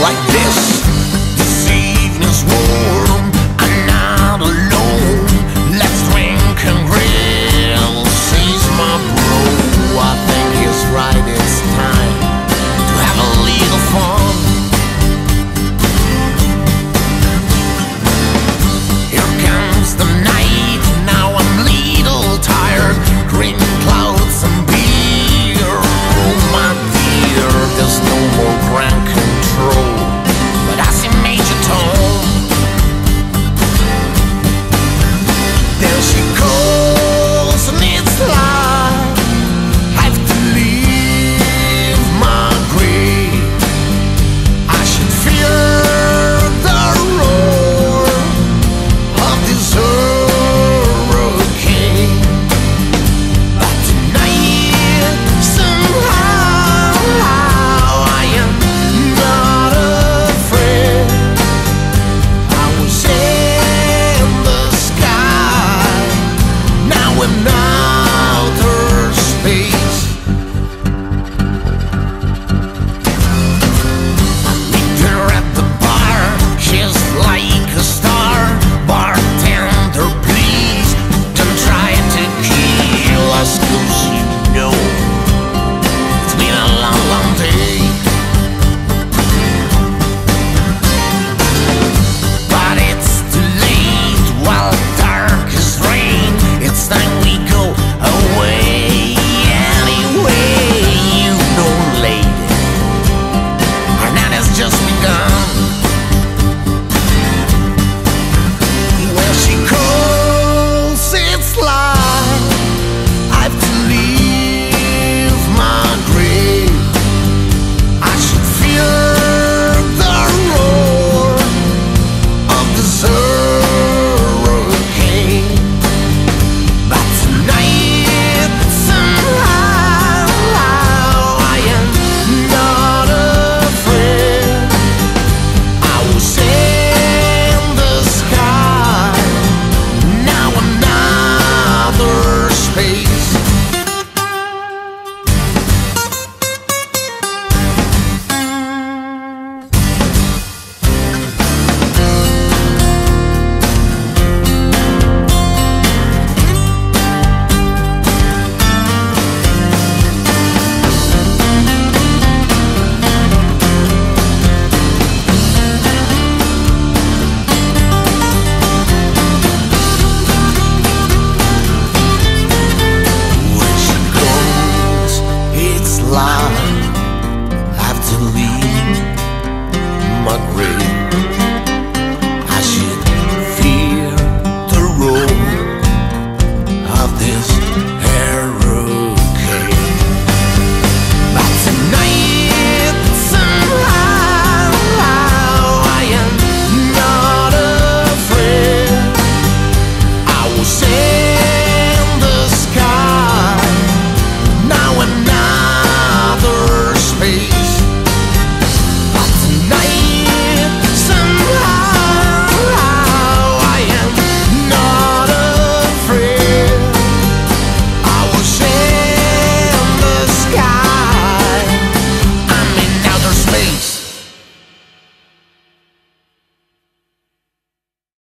like this. No.